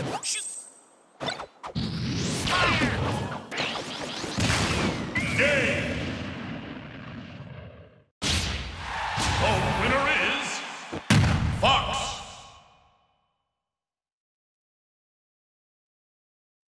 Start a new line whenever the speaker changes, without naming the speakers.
Game! The oh, winner